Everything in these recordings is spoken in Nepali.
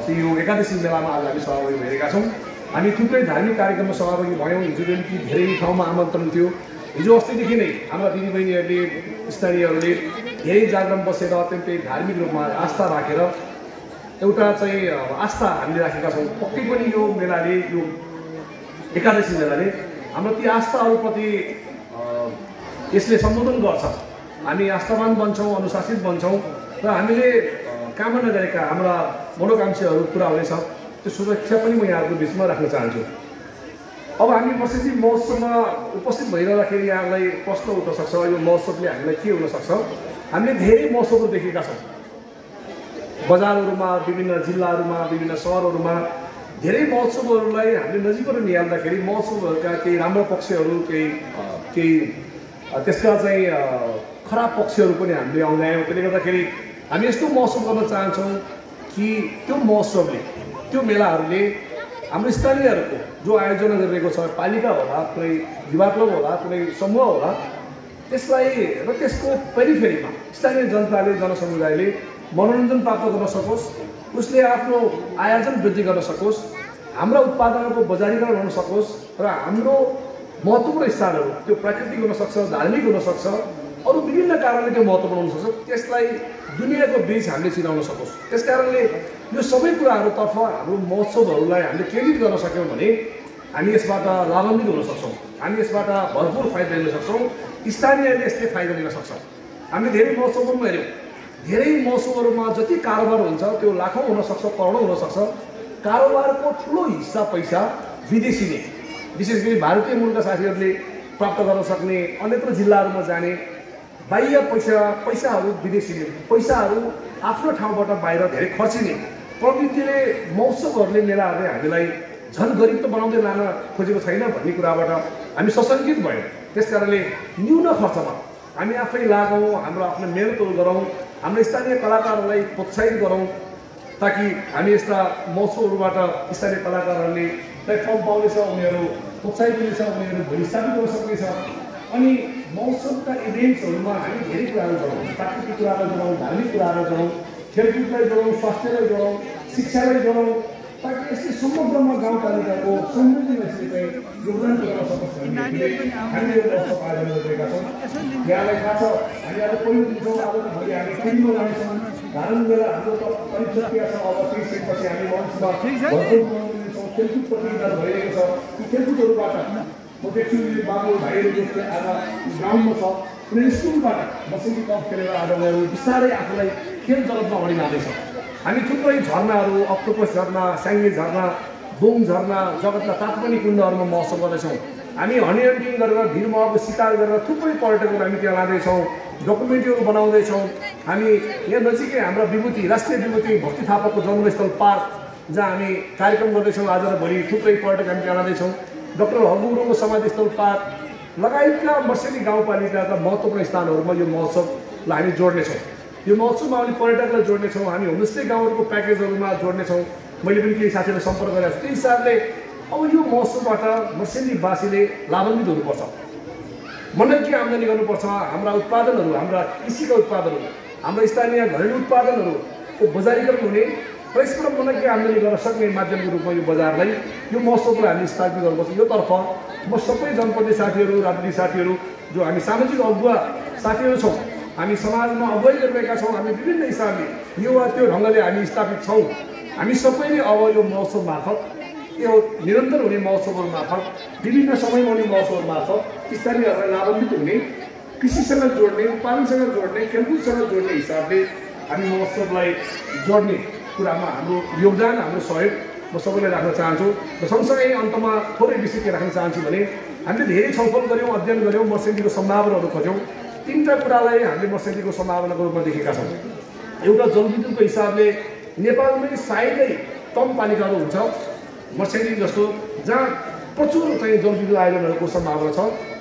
यो एकादशी मेलामा आज हामी सहभागी भएका छौँ। हामी थुप्रै धार्मिक कार्यक्रममा सहभागी भयौँ। हिजो बेलुकी धेरै ठाउँमा आमन्त्रण थियो। हिजो अस्तिदेखि नै हाम्रा दिदीबहिनीहरूले स्थानीयहरूले धेरै जागरण बसेर अत्यन्तै धार्मिक रूपमा आस्था राखेर एउटा चाहिँ आस्था हामीले राखेका छौँ। पक्कै पनि यो मेलाले यो एकादशी मेलाले हाम्रो ती आस्थाहरूप्रति यसले सम्बोधन गर्छ। हामी आस्थावान बन्छौँ अनुशासित बन्छौँ र हामीले कामना गरेका हाम्रा मनोकांक्षाहरू पुरा हुनेछ। त्यो सुरक्षा पनि म यहाँहरूको बिचमा राख्न चाहन्छु। अब हामी वर्षेसी महोत्सवमा उपस्थित भइरहँदाखेरि यहाँलाई प्रश्न उठ्न सक्छ यो महोत्सवले हामीलाई के हुनसक्छ हामीले धेरै महोत्सवहरू देखेका छौँ। बजारहरूमा विभिन्न जिल्लाहरूमा विभिन्न सहरहरूमा धेरै महोत्सवहरूलाई हामीले नजिकबाट निहाल्दाखेरि महोत्सवहरूका केही राम्रो पक्षहरू केही केही त्यसका चाहिँ खराब पक्षहरू पनि हामीले आउँदैनौँ त्यसले गर्दाखेरि हामी यस्तो महोत्सव गर्न चाहन्छौँ कि त्यो महोत्सवले त्यो मेलाहरूले हाम्रो स्थानीयहरूको जो आयोजना गरिरहेको छ पालिका होला कुनै विभाग होला कुनै समूह होला त्यसलाई र त्यसको पेरिफेरीमा स्थानीय जनताले जनसमुदायले मनोरञ्जन प्राप्त गर्न सकोस् उसले आफ्नो आयोजन वृद्धि गर्न सकोस् हाम्रा उत्पादनहरूको बजारीकरण हुन सकोस् र हाम्रो महत्त्वपूर्ण स्थानहरू त्यो प्राकृतिक हुनसक्छ धार्मिक हुनसक्छ अरू विभिन्न कारणले त्यो महत्त्वपूर्ण हुनसक्छ त्यसलाई दुनियाँको बिच हामीले चिनाउन सकोस्। त्यस कारणले यो सबै कुराहरूतर्फ हाम्रो महोत्सवहरूलाई हामीले केन्द्रित गर्न सक्यौँ भने हामी यसबाट लाभान्वित हुन सक्छौँ। हामी यसबाट भरपुर फाइदा लिन सक्छौँ। स्थानीयले यसले फाइदा लिन सक्छ। हामीले धेरै महोत्सवहरूमा हेऱ्यौँ। धेरै महोत्सवहरूमा जति कारोबार हुन्छ त्यो लाखौँ हुनसक्छ करोडौँ हुनसक्छ कारोबारको ठुलो हिस्सा पैसा विदेशी नै। विशेष गरी भारतीय मूलका साथीहरूले प्राप्त गर्न सक्ने अन्यत्र जिल्लाहरूमा जाने बाह्य पैसा पैसाहरू विदेशीले पैसाहरू आफ्नो ठाउँबाट बाहिर धेरै खर्चिने प्रवृत्तिले महोत्सवहरूले मेलाहरूले हामीलाई झन् गरिब त बनाउँदै लान खोजेको छैन भन्ने कुराबाट हामी सशङ्कित भयौँ। त्यस कारणले न्यून खर्चमा हामी आफै लागौँ हाम्रो आफ्नो मेहनतहरू गरौँ हाम्रो स्थानीय कलाकारहरूलाई प्रोत्साहित गरौँ ताकि हामी यस्ता महोत्सवहरूबाट स्थानीय कलाकारहरूले प्लेटफर्म पाउनेछ उनीहरू प्रोत्साहित हुनेछ उनीहरू भोलि स्थापित गर्न सक्नेछ। अनि महोत्सवका इभेन्ट्सहरूमा हामी धेरै कुराहरू गरौँ। प्राकृतिक कुराहरू जोडौँ धार्मिक कुराहरू जोडौँ खेलकुदलाई जोडौँ स्वास्थ्यलाई जोडौँ शिक्षालाई जोडौँ ताकि यसले समग्रमा गाउँपालिकाको समृद्धिमा यसले चाहिँ योगदान पुर्याउन सकोस् हामीले यो महोत्सव आयोजना गरिरहेका छौँ। यहाँलाई थाहा छ हामी आज पहिलो दिन छौँ। आज भोलि हामी फिल्ममा जानेछौँ धारण बेला हाम्रो त सकिया छ। अब केही समयपछि हामी मञ्चमा खेलकुद प्रतियोगिता भइरहेको छ। ती खेलकुदहरूबाट म देख्छु बाबु भाइहरू जसले आज ग्राउन्डमा छ। उनीहरू स्कुलबाट बसन्ती कप खेलेर आज उनीहरू बिस्तारै आफूलाई खेल जगतमा अगाडि लाँदैछ। हामी थुप्रै झरनाहरू अक्टोपस झरना स्याङ्गे झरना बोङ झरना जगतका तात्पर्य कुण्डहरूमा महोत्सव गर्दैछौँ। हामी हनी हन्टिङ गरेर भिरमहलको शिकार गरेर थुप्रै पर्यटकहरू हामी त्यहाँ लाँदैछौँ। डकुमेन्ट्रीहरू बनाउँदैछौँ। हामी यहाँ नजिकै हाम्रा विभूति राष्ट्रिय विभूति भक्ति थापाको जन्मस्थल पार्क जहाँ हामी कार्यक्रम गर्दैछौँ। आज र भोलि थुप्रै पर्यटक हामी त्यहाँ लाँदैछौँ। डक्टर हबु गुरुङको समाधिस्थल पार्क लगायतका मर्सेली गाउँपालिकाका महत्त्वपूर्ण स्थानहरूमा यो महोत्सवलाई हामी जोड्नेछौँ यो महोत्सवमा हामी पर्यटकलाई जोड्नेछौँ हामी होमस्टे गाउँहरूको प्याकेजहरूमा जोड्नेछौँ मैले पनि केही साथीहरूलाई सम्पर्क गरेको छु त्यही हिसाबले अब यो महोत्सवबाट मर्सेलीवासीले लाभान्वित हुनुपर्छ मनकी आम्दानी गर्नुपर्छ हाम्रा उत्पादनहरू हाम्रा कृषिका उत्पादनहरू हाम्रा स्थानीय घरेलु उत्पादनहरूको बजारीकरण हुने र यसबाट मनकी आम्दानी गर्न सक्ने माध्यमको रूपमा यो बजारलाई यो महोत्सवलाई हामी स्थापित गर्नुपर्छ। योतर्फ म सबै जनप्रति साथीहरू राजनीतिक साथीहरू जो हामी सामाजिक अगुवा साथीहरू छौँ हामी समाजमा अगुवाई गरिरहेका छौँ हामी विभिन्न हिसाबले यो वा त्यो ढङ्गले हामी स्थापित छौँ। हामी सबैले अब यो महोत्सव मार्फत यो निरन्तर हुने महोत्सवहरू मार्फत विभिन्न समयमा हुने महोत्सवहरू मार्फत स्थानीयहरूलाई लाभान्वित हुने कृषिसँग जोड्ने उत्पादनसँग जोड्ने खेलकुदसँग जोड्ने हिसाबले हामी महोत्सवलाई जोड्ने कुरामा हाम्रो योगदान हाम्रो सहयोग म सबैलाई राख्न चाहन्छु र सँगसँगै अन्तमा थोरै विषय के राख्न चाहन्छु भने हामीले धेरै छलफल गऱ्यौँ अध्ययन गऱ्यौँ मर्सेन्टीको सम्भावनाहरू खोज्यौँ। तिनवटा कुरालाई हामीले मर्सेन्टीको सम्भावनाको रूपमा देखेका छौँ। एउटा जलविद्युतको हिसाबले नेपालमै सायदै कम पालिकाहरू हुन्छ। मर्सेन्टी जस्तो जहाँ प्रचुर चाहिँ जलविद्युत आयोजनाहरूको सम्भावना छ।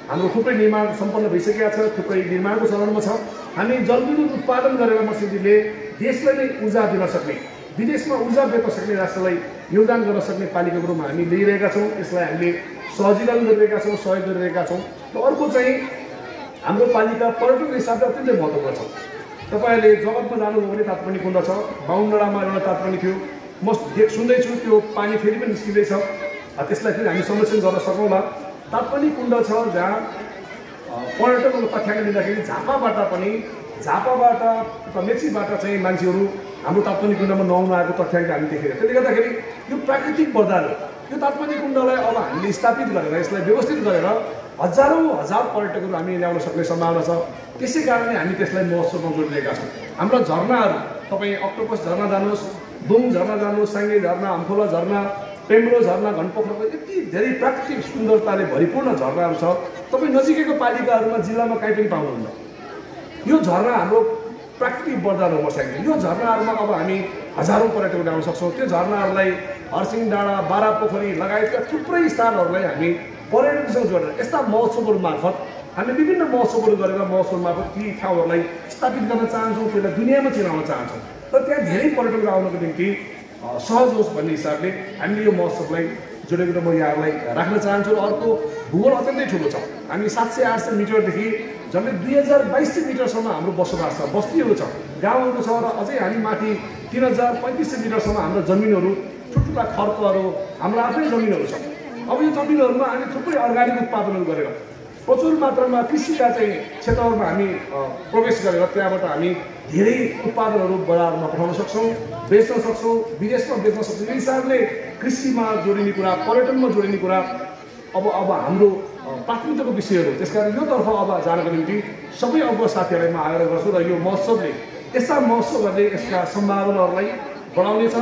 हाम्रो थुप्रै निर्माण सम्पन्न भइसकेका छ थुप्रै निर्माणको चरणमा छ। हामी जलविद्युत उत्पादन गरेर मर्सेन्टीले देशलाई नै ऊर्जा दिन सक्ने विदेशमा ऊर्जा बेच्न सक्ने राष्ट्रलाई योगदान गर्न सक्ने पालिकाको रूपमा हामी लिइरहेका छौँ यसलाई हामीले सहजीकरण गरिरहेका छौँ सहयोग गरिरहेका छौँ। र अर्को चाहिँ हाम्रो पालिका पर्यटनको हिसाबले अत्यन्तै महत्त्वपूर्ण छ। तपाईँहरूले जगतमा जानुभयो भने तात्पर्य कुण्ड छ बाहुनडाँडामा एउटा तात्पर्य थियो। म देख सुन्दैछु त्यो पानी फेरि पनि निस्किँदैछ। त्यसलाई फेरि हामी संरक्षण गर्न सकौँला। तापनि कुण्ड छ जहाँ अ, पर्यटकको तथ्याङ्क लिँदाखेरि झापाबाट पनि झापाबाट मेचीबाट चाहिँ मान्छेहरू हाम्रो तापनि कुण्डमा नुहाउन आएको तथ्याङ्क हामी देखेर त्यसले गर्दाखेरि यो प्राकृतिक वरदान यो तापनि कुण्डलाई अब हामीले स्थापित गरेर यसलाई व्यवस्थित गरेर हजारौँ हजार पर्यटकहरू हामी ल्याउन सक्ने सम्भावना छ। त्यसै कारणले हामी त्यसलाई महोत्सवमा जोडिरहेका छौँ। हाम्रा झरनाहरू तपाईँ अक्टोपस झरना जानुहोस् बुङ झरना जानुहोस् साङ्गे झरना हम्फोला झरना पेम्ब्रो झरना घनपोखरको यति धेरै प्राकृतिक सुन्दरताले भरिपूर्ण झरनाहरू छ। तपाईँ नजिकैको पालिकाहरूमा जिल्लामा काहीँ पनि पाउनुहुन्न। यो झरना हाम्रो प्राकृतिक वरदान हो मर्साङले यो झरनाहरूमा अब हामी हजारौँ पर्यटक ल्याउन सक्छौँ। त्यो झरनाहरूलाई हरसिङ डाँडा बारा पोखरी लगायतका थुप्रै स्थानहरूलाई हामी पर्यटकसँग जोडेर यस्ता महोत्सवहरू मार्फत हामी विभिन्न महोत्सवहरू गरेर महोत्सव मार्फत ती ठाउँहरूलाई स्थापित गर्न चाहन्छौँ त्यसलाई दुनियाँमा चिनाउन चाहन्छौँ। र त्यहाँ धेरै पर्यटकहरू आउनको निम्ति सहज होस् भन्ने हिसाबले हामीले यो महोत्सवलाई जोडेको म यहाँहरूलाई राख्न चाहन्छु। र अर्को भूगोल अत्यन्तै ठुलो छ। हामी सात सय आठ सय मिटरदेखि झन्डै दुई हजार बाइस सय मिटरसम्म हाम्रो बसोबास छ बस्तीहरू छ गाउँहरू छ र अझै हामी माथि तिन हजार पैँतिस सय मिटरसम्म हाम्रो जमिनहरू ठुल्ठुला खर्कहरू हाम्रो आफ्नै जमिनहरू छ। अब यो जमिनहरूमा हामी थुप्रै अर्ग्यानिक उत्पादनहरू गरेर प्रचुर मात्रामा कृषिका चाहिँ क्षेत्रहरूमा हामी प्रवेश गरेर त्यहाँबाट हामी धेरै उत्पादनहरू बजारमा पठाउन सक्छौँ बेच्न सक्छौँ विदेशमा बेच्न सक्छौँ। यो हिसाबले कृषिमा जोडिने कुरा पर्यटनमा जोडिने कुरा अब अब हाम्रो प्राथमिकताको विषयहरू त्यस कारण योतर्फ अब जानको निम्ति सबै अग्र साथीहरूलाई म आग्रह गर्छु र यो महोत्सवले यस्ता महोत्सवहरूले यसका सम्भावनाहरूलाई बढाउनेछ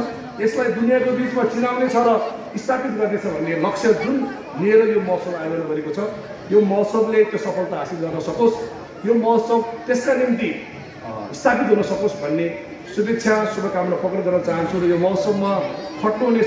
यसलाई दुनियाँको बिचमा चिनाउनेछ र स्थापित गर्नेछ भन्ने लक्ष्य जुन लिएर यो महोत्सव आयोजना गरेको छ। यो महोत्सवले त्यो सफलता हासिल गर्न सकोस् यो महोत्सव त्यसका निम्ति स्थापित हुन सकोस् भन्ने शुभेच्छा शुभकामना प्रकट गर्न चाहन्छु र यो महोत्सवमा खट्नुहुने